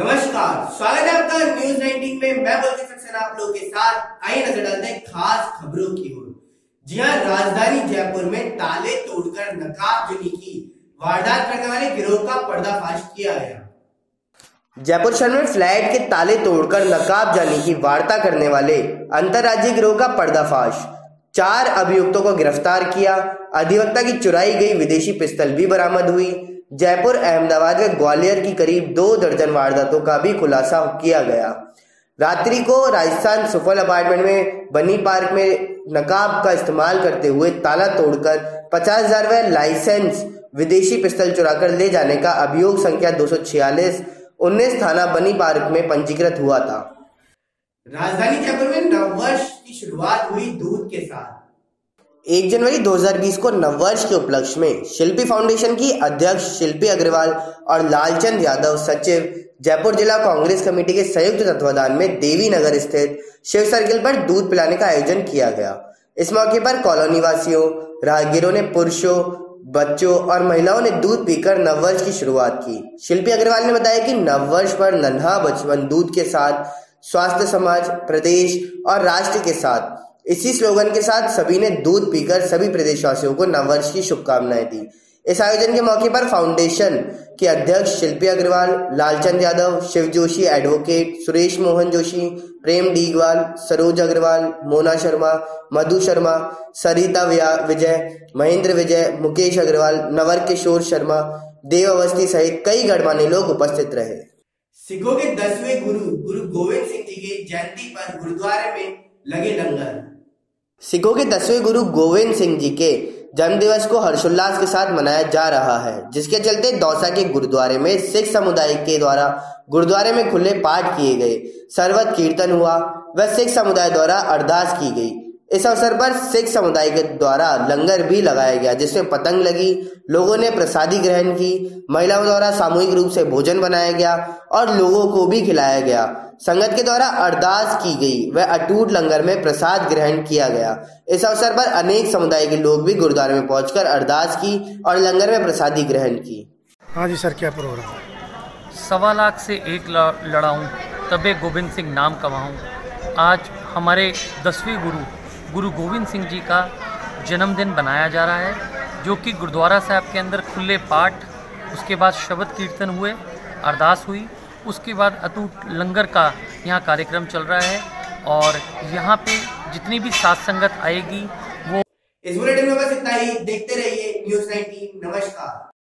नमस्कार, स्वागत है आपका न्यूज़ 19 में। मैं बल्कि सक्सेना आप लोगों के साथ। आइए नज़र डालते हैं खास खबरों की ओर। जी हाँ राजधानी जयपुर में ताले तोड़कर नकाब जुनी की वारदात करने वाले गिरोह का पर्दाफाश किया गया। जयपुर शहर में फ्लैट के ताले तोड़कर नकाब जाने की वार्ता करने वाले अंतर्राज्यीय गिरोह का पर्दाफाश। चार अभियुक्तों को गिरफ़्तार किया। अधिवक्ता की चुराई गई विदेशी पिस्तल भी बरामद हुई। जयपुर अहमदाबाद व ग्वालियर की करीब दो दर्जन वारदातों का भी खुलासा किया गया। रात्रि को राजस्थान सुफल अपार्टमेंट में बनी पार्क में नकाब का इस्तेमाल करते हुए ताला तोड़कर पचास हज़ार व लाइसेंस विदेशी पिस्तल चुराकर ले जाने का अभियोग संख्या दो सौ छियालीस उन्नीस थाना बनी पार्क में पंजीकृत हुआ था। राजधानी जयपुर में नववर्ष की शुरुआत हुई दूध के साथ। एक जनवरी 2020 को नववर्ष के उपलक्ष्य में शिल्पी फाउंडेशन की अध्यक्ष शिल्पी अग्रवाल और लालचंद यादव सचिव जयपुर जिला कांग्रेस कमेटी के संयुक्त तत्वाधान में देवी नगर स्थित शिव सर्किल पर दूध पिलाने का आयोजन किया गया। इस मौके पर कॉलोनी वासियों, राहगीरों ने पुरुषों, बच्चों और महिलाओं ने दूध पीकर नववर्ष की शुरुआत की। शिल्पी अग्रवाल ने बताया कि नववर्ष पर नन्हा बचपन दूध के साथ स्वास्थ्य समाज, प्रदेश और राष्ट्र के साथ। इसी स्लोगन के साथ सभी ने दूध पीकर सभी प्रदेशवासियों को नववर्ष की शुभकामनाएँ दी। इस आयोजन के मौके पर फाउंडेशन के अध्यक्ष शिल्पी अग्रवाल, लालचंद यादव, शिव जोशी एडवोकेट सुरेश मोहन जोशी, प्रेम डीगवाल, सरोज अग्रवाल, मोना शर्मा, मधु शर्मा, सरिता विजय, महेंद्र विजय, मुकेश अग्रवाल नवर किशोर शर्मा देव अवस्थी सहित कई गणमान्य लोग उपस्थित रहे। सिखों के दसवें गुरु गुरु गोविंद सिंह जी की जयंती पर गुरुद्वारे में लगे लंगर सिखों के दसवें गुरु गोविंद सिंह जी के जन्म दिवस को हर्षोल्लास के साथ मनाया जा रहा है, जिसके चलते दौसा के गुरुद्वारे में सिख समुदाय के द्वारा गुरुद्वारे में खुले पाठ किए गए। सर्वत कीर्तन हुआ, व सिख समुदाय द्वारा अरदास की गई। इस अवसर पर सिख समुदाय के द्वारा लंगर भी लगाया गया जिसमें पतंग लगी लोगों ने प्रसादी ग्रहण की महिलाओं द्वारा सामूहिक रूप से भोजन बनाया गया और लोगों को भी खिलाया गया। संगत के द्वारा अरदास की गई व अटूट लंगर में प्रसाद ग्रहण किया गया। इस अवसर पर अनेक समुदाय के लोग भी गुरुद्वारे में पहुंचकर अरदास की और लंगर में प्रसादी ग्रहण की। हाँ जी सर क्या प्रोग्राम सवा लाख से एक लड़ाऊं तबे गोविंद सिंह नाम कमाऊं। आज हमारे दसवीं गुरु गुरु गोविंद सिंह जी का जन्मदिन बनाया जा रहा है, जो कि गुरुद्वारा साहब के अंदर खुले पाठ, उसके बाद शब्द कीर्तन हुए, अरदास हुई, उसके बाद अटूट लंगर का यहाँ कार्यक्रम चल रहा है और यहाँ पे जितनी भी सात संगत आएगी, वो इस बुलेटिन में बस इतना ही। देखते रहिए न्यूज़ 19 नमस्कार।